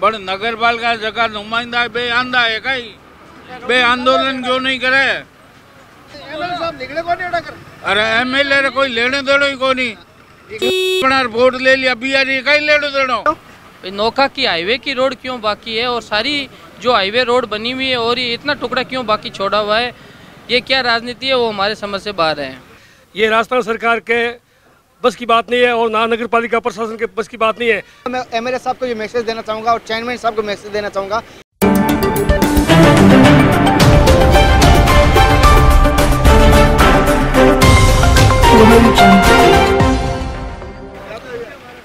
नगर पालिका जगह नुमाइंदा बे आंदा है कई बे आंदोलन क्यों नहीं करे अरे एम एल ए कोई लेने देनो ही वोट ले लिया बीआरई कहीं लेने देनो नौका की हाईवे की रोड क्यों बाकी है और सारी जो हाईवे रोड बनी हुई है और ये इतना टुकड़ा क्यों बाकी छोड़ा हुआ है ये क्या राजनीति है वो हमारे समझ से बाहर है ये राजस्थान सरकार के बस की बात नहीं है और ना नगर पालिका प्रशासन के बस की बात नहीं है। मैं एमएलए साहब को ये मैसेज देना चाहूँगा और चेयरमैन साहब को मैसेज देना चाहूँगा।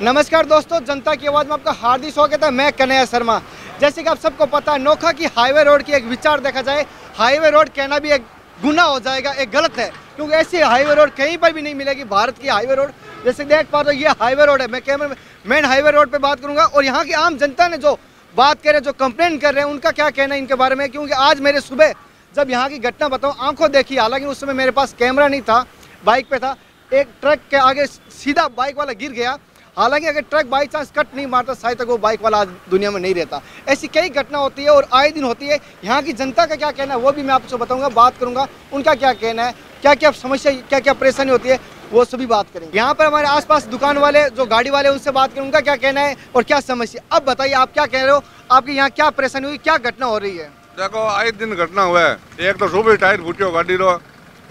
नमस्कार दोस्तों, जनता की आवाज़ में आपका हार्दिक स्वागत है। मैं कन्हैया शर्मा। जैसे कि आप सबको पता है, नोखा की हाईवे रोड की एक विचार देखा जाए, हाईवे रोड कहना भी एक गुना हो जाएगा, एक गलत है। क्योंकि ऐसी हाईवे रोड कहीं पर भी नहीं मिलेगी भारत की हाईवे रोड। जैसे देख पा रहे हो, ये हाईवे रोड है। मैं कैमरे में, मेन हाईवे रोड पे बात करूँगा और यहाँ की आम जनता ने जो बात कर रहे जो कंप्लेन कर रहे हैं, उनका क्या कहना है इनके बारे में? क्योंकि आज मेरे सुबह जब यहाँ की घटना बताऊँ, आँखों देखी, हालाँकि उस समय मेरे पास कैमरा नहीं था, बाइक पे था, एक ट्रक के आगे सीधा बाइक वाला गिर गया। हालाँकि अगर ट्रक बाई चांस कट नहीं मारता, शायद तक वो बाइक वाला आज दुनिया में नहीं रहता। ऐसी कई घटना होती है और आए दिन होती है। यहाँ की जनता का क्या कहना है, वो भी मैं आपसे बताऊँगा, बात करूँगा, उनका क्या कहना है। क्या क्या समस्या क्या क्या परेशानी होती है वो सभी बात करेंगे। यहाँ पर हमारे आसपास दुकान वाले जो गाड़ी वाले उनसे बात करें उनका क्या कहना है और क्या समस्या। अब बताइए आप क्या कह रहे हो? आपके यहाँ क्या परेशानी हुई क्या घटना हो रही है? देखो आए दिन घटना हुआ है। एक तो सुबह टायर फूटियो गाड़ी रो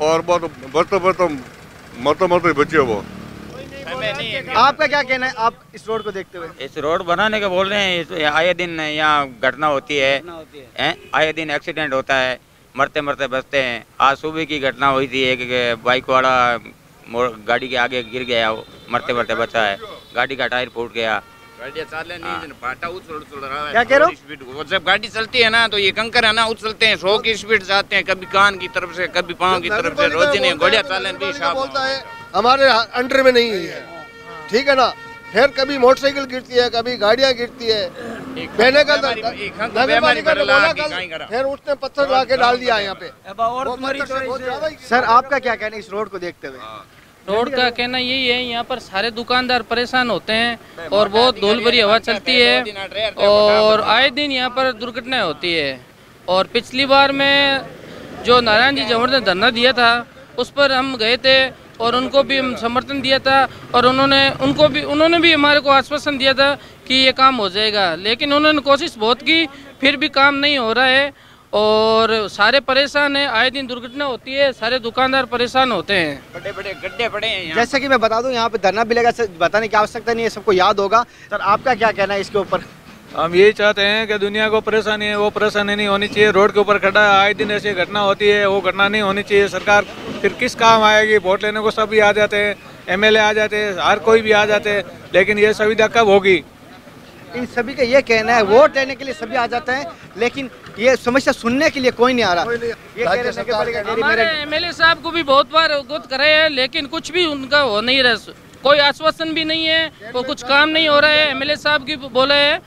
और बहुत बढ़ते बढ़ते मरते मरते बचियो वो। आपका क्या कहना है? आप इस रोड को देखते हुए। इस रोड बनाने के बोल रहे हैं आए दिन यहाँ घटना होती है। हैं? आए दिन एक्सीडेंट होता है। मरते मरते बचते हैं। आज सुबह की घटना हुई थी एक बाइक वाला गाड़ी के आगे गिर गया वो मरते मरते बचा है। गाड़ी का टायर फूट गया। है क्या कह रहे हो? जब गाड़ी चलती है ना तो ये कंकर है ना उछलते हैं सौ की स्पीड आते हैं कभी कान की तरफ़ से कभी पाँव की तरफ़ से रोज नहीं गोलियाँ चालन भी बोलता है हमारे अंडर में नहीं है। ठीक है ना? फिर कभी मोटरसाइकिल गिरती है कभी गाड़ियाँ गिरती है। भरला बोला कल, फिर उसने पत्थर ला के डाल दिया यहाँ पे। ही- सर आपका क्या कहना है इस रोड को देखते हुए? रोड का कहना यही है यहाँ पर सारे दुकानदार परेशान होते हैं और बहुत धूल भरी हवा चलती है और आए दिन यहाँ पर दुर्घटनाएँ होती है। और पिछली बार में जो नारायण जी जवर ने धरना दिया था उस पर हम गए थे और उनको भी हम समर्थन दिया था और उन्होंने उनको भी उन्होंने भी हमारे को आश्वासन दिया था कि ये काम हो जाएगा। लेकिन उन्होंने कोशिश बहुत की फिर भी काम नहीं हो रहा है और सारे परेशान हैं। आए दिन दुर्घटना होती है सारे दुकानदार परेशान होते हैं। बड़े बड़े गड्ढे पड़े हैं यहाँ। जैसे कि मैं बता दूँ यहाँ पे धरना भी लगा बताने की आवश्यकता नहीं है सबको याद होगा। सर आपका क्या कहना है इसके ऊपर? हम यही चाहते हैं कि दुनिया को परेशानी है वो परेशानी नहीं होनी चाहिए। रोड के ऊपर खड़ा है आए दिन ऐसी घटना होती है वो घटना नहीं होनी चाहिए। सरकार फिर किस काम आएगी? वोट लेने को सभी आ जाते हैं एमएलए आ जाते हैं हर कोई भी आ जाते हैं लेकिन ये सुविधा कब होगी? इन सभी का ये कहना है वोट लेने के लिए सभी आ जाते हैं लेकिन ये समस्या सुनने के लिए कोई नहीं आ रहा। ये रही हमारे एमएलए साहब को भी बहुत बार अवगत करे हैं लेकिन कुछ भी उनका हो नहीं रहा कोई आश्वासन भी नहीं है वो कुछ काम नहीं हो रहा है। एमएलए साहब की बोले है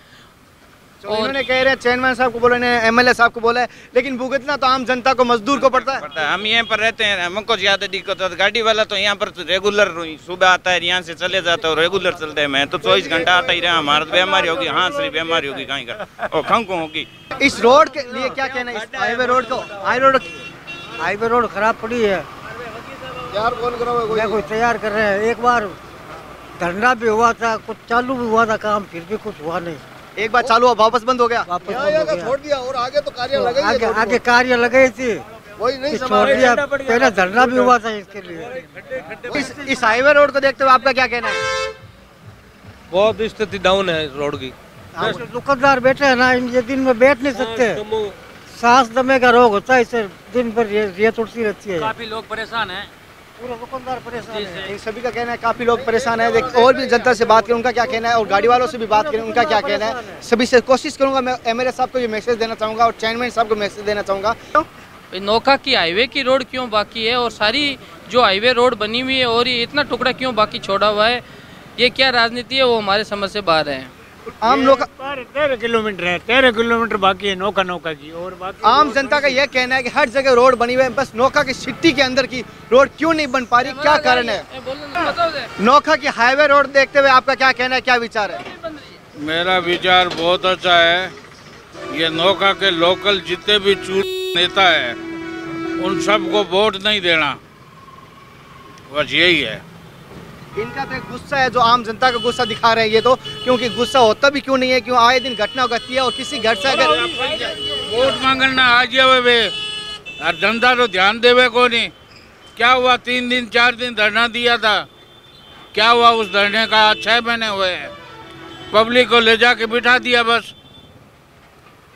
तो इन्होंने कह रहे हैं चेयरमैन साहब को बोले एमएलए साहब को बोले लेकिन भुगतना तो आम जनता को मजदूर को पड़ता है। पड़ता है। हम यहाँ पर रहते हैं हमको ज़्यादा दिक्कत होता है। गाड़ी वाला तो यहाँ पर रेगुलर सुबह आता है यहाँ से चले जाता है रेगुलर चलते हैं। मैं तो चौबीस घंटा आता ही रहा हमारा तो बीमारी होगी हाँ सही बीमारी होगी कहीं का और खंको होगी। इस रोड के लिए क्या कहना है? इस हाईवे रोड को हाईवे रोड हाईवे रोड खराब पड़ी है। यार कौन कोई तैयार कर रहे हैं। एक बार धरना भी हुआ था कुछ चालू भी हुआ था काम फिर भी कुछ हुआ नहीं। एक बार चालू हुआ वापस बंद हो गया। वापस हो छोड़ दिया और आगे तो कार्य लगा आगे आगे कार्य लगे थी। वही नहीं छोड़ दिया। पहले धरना भी हुआ था इसके लिए। इस इस हाईवे रोड को देखते हुए आपका क्या कहना है? बहुत स्थिति डाउन है रोड की। तो दुकानदार बैठे हैं ना ये दिन में बैठ नहीं सकते। सांस दमे का रोग होता है इससे दिन भर ये रेत उठती रहती है। काफ़ी लोग परेशान हैं। पूरा दुकानदार परेशान है। इन सभी का कहना है काफ़ी लोग परेशान है। देख और भी जनता से बात करें उनका क्या कहना है और गाड़ी वालों से भी बात करें उनका क्या कहना है। सभी से कोशिश करूँगा मैं एमएलए साहब को ये मैसेज देना चाहूँगा और चेयरमैन साहब को मैसेज देना चाहूँगा। नौका की हाईवे की रोड क्यों बाकी है और सारी जो हाईवे रोड बनी हुई है और ये इतना टुकड़ा क्यों बाकी छोड़ा हुआ है ये क्या राजनीति है वो हमारे समझ से बाहर है। आम लोग तेरह किलोमीटर है तेरह किलोमीटर बाकी है नौका नौका की और बाकी आम जनता का यह कहना है कि हर जगह रोड बनी हुई है बस नौका की सिटी के अंदर की रोड क्यों नहीं बन पा रही क्या कारण है। नौका की हाईवे रोड देखते हुए आपका क्या कहना है क्या विचार है? मेरा विचार बहुत अच्छा है ये नौका के लोकल जितने भी चूर नेता है उन सबको वोट नहीं देना बस यही है। इनका तो एक गुस्सा है जो आम जनता का गुस्सा दिखा रहे हैं ये तो क्योंकि गुस्सा होता भी क्यों नहीं है क्यों आए दिन घटना घटती है और किसी घर से अगर वोट मांगना आ जावे वे। और जनता तो ध्यान देवे को नहीं क्या हुआ तीन दिन चार दिन धरना दिया था? क्या हुआ उस धरने का? छह महीने हुए हैं। पब्लिक को ले जाके बिठा दिया बस।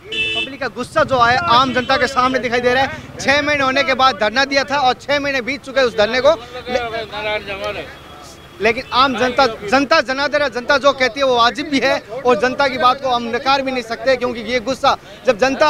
पब्लिक का गुस्सा जो है आम जनता के सामने दिखाई दे रहा है। छह महीने होने के बाद धरना दिया था और छह महीने बीत चुके उस धरने को। लेकिन आम जनता जनता जनादर है जनता जो कहती है वो वाजिब भी है और जनता की बात को हम नकार भी नहीं सकते क्योंकि ये गुस्सा, जब जनता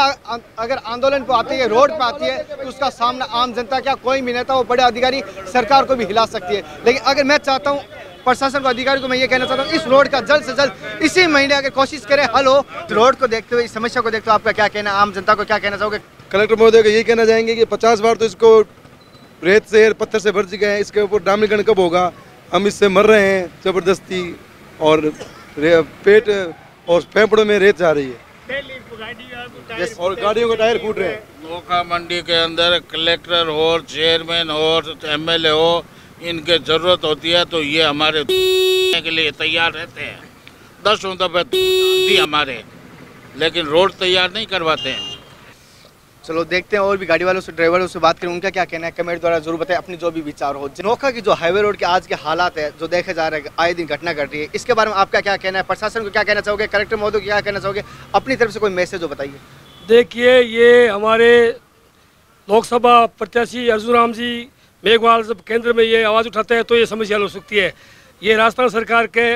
अगर आंदोलन पे आती है, रोड पे आती है तो उसका सामना आम जनता क्या, कोई भी नेता वो बड़े अधिकारी, सरकार को भी हिला सकती है। लेकिन अगर मैं चाहता हूँ, प्रशासन को, अधिकारी को मैं ये कहना चाहता हूँ, इस रोड का जल्द से जल्द, इसी महीने अगर कोशिश करें, हल हो तो रोड को देखते हुए, इस समस्या को देखते हुए आपका क्या कहना, आम जनता को क्या कहना चाहोगे? कलेक्टर महोदय को यही कहना चाहेंगे कि पचास बार तो इसको रेत से, पत्थर से भर चुके हैं, इसके ऊपर डामरीकरण कब होगा? हम इससे मर रहे हैं, ज़बरदस्ती और पेट और फेफड़ों में रेत जा रही है। और गाड़ियों के टायर फूट रहे हैं। नौका मंडी के अंदर कलेक्टर हो, चेयरमैन हो, एमएलए हो, इनके ज़रूरत होती है तो ये हमारे के लिए तैयार रहते हैं। दसों दफे हमारे। लेकिन रोड तैयार नहीं करवाते हैं। चलो, देखते हैं और भी गाड़ी वालों से, ड्राइवरों से बात करें, उनका क्या कहना है, कमेंट द्वारा ज़रूर बताएँ अपनी जो भी विचार हो। नोखा की जो हाईवे रोड के आज के हालात है, जो देखे जा रहे हैं, आए दिन घटना घट रही है, इसके बारे में आपका क्या कहना है? प्रशासन को क्या कहना चाहोगे? कलेक्टर महोदय को क्या कहना चाहोगे? अपनी तरफ़ से कोई मैसेज हो बताइए। देखिए, ये हमारे लोकसभा प्रत्याशी अर्जुन राम जी मेघवाल जब केंद्र में ये आवाज़ उठाते हैं तो ये समस्या हो सकती है। ये राजस्थान सरकार के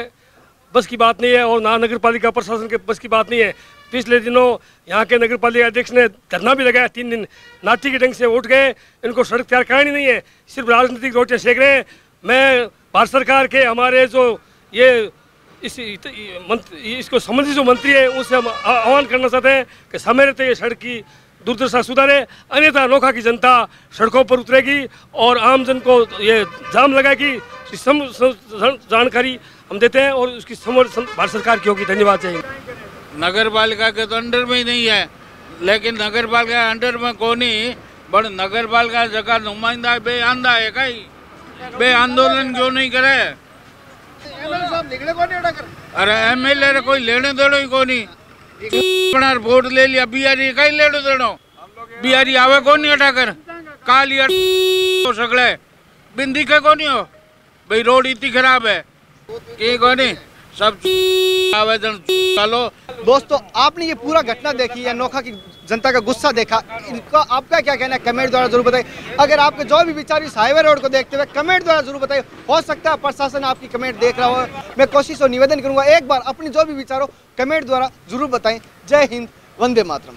बस की बात नहीं है और ना नगर पालिका प्रशासन के बस की बात नहीं है। पिछले दिनों यहाँ के नगर पालिका अध्यक्ष ने धरना भी लगाया। तीन दिन नाटी के ढंग से उठ गए। इनको सड़क तैयार करानी नहीं है। सिर्फ़ राजनीतिक रोटियाँ सेक रहे हैं। मैं भारत सरकार के हमारे जो ये इस मंत्री इसको संबंधित जो मंत्री है उनसे हम आह्वान करना चाहते हैं कि समय रहते ये सड़क की दुर्दशा सुधारे। अन्यथा अनोखा की जनता सड़कों पर उतरेगी और आम जन को ये जाम लगाएगी। जानकारी हम देते हैं और उसकी समर, सम- भारत सरकार की होगी। धन्यवाद। चाहिए नगर पालिका के तो अंडर में ही नहीं है। लेकिन नगर पालिका अंडर में कोनी पण नगर पालिका जगह नुमाइंदा बे आंदा है कई बे आंदोलन क्यों नहीं करे? अरे एमएलए रे कोई लेने देनो ही कोनी। पण वोट ले लिया, बिहारी कई लेनो देनो? बिहारी आवे कोनी अटा कर? काली हो सगळे बिंदी के कोनी हो? भाई रोड इतनी खराब है। की कोनी? सब आवेदन डालो। दोस्तों, आपने ये पूरा घटना देखी या नोखा की जनता का गुस्सा देखा। इनका आपका क्या कहना है? कमेंट द्वारा ज़रूर बताइए। अगर आपके जो भी विचार हाईवे रोड को देखते हुए, कमेंट द्वारा ज़रूर बताइए। हो सकता है प्रशासन आपकी कमेंट देख रहा हो। मैं कोशिश और निवेदन करूँगा, एक बार अपने जो भी विचार हो, कमेंट द्वारा ज़रूर बताएँ। जय हिंद, वंदे मातरम।